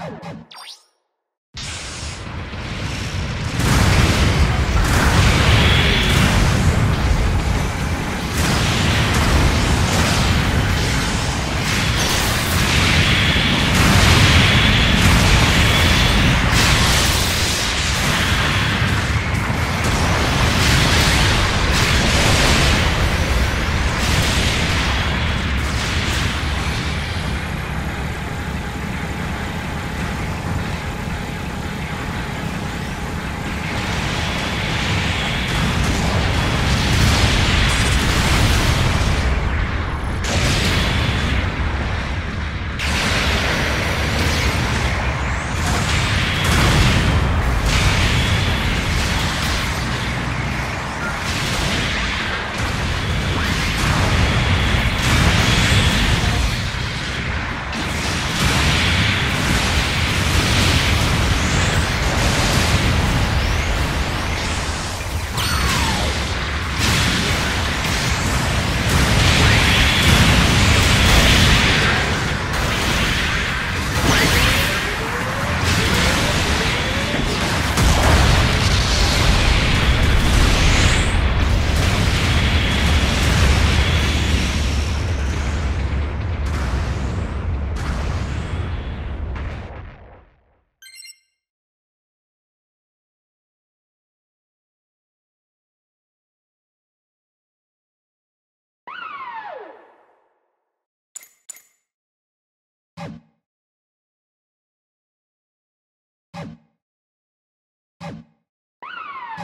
you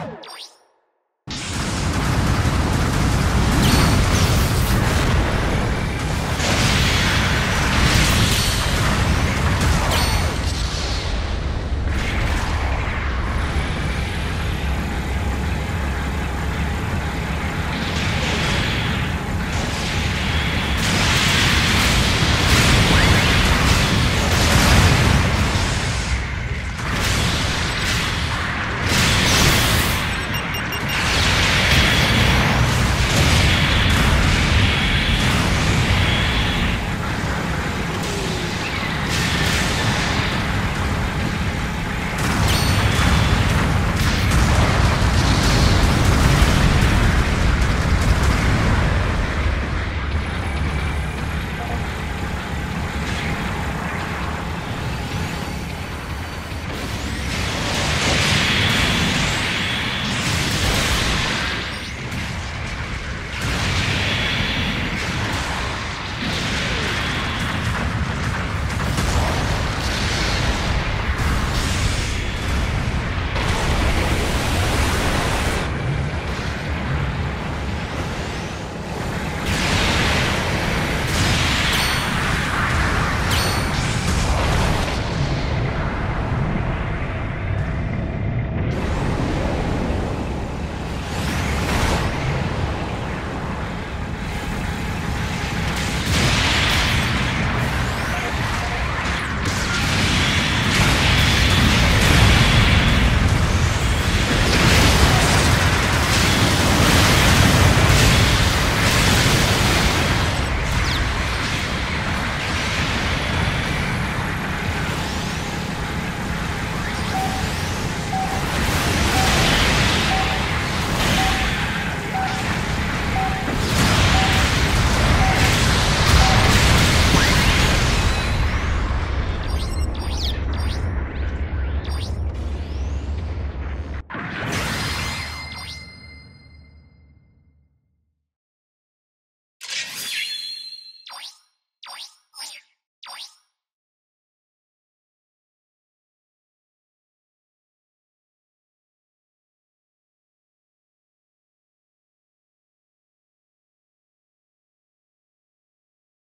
Oh!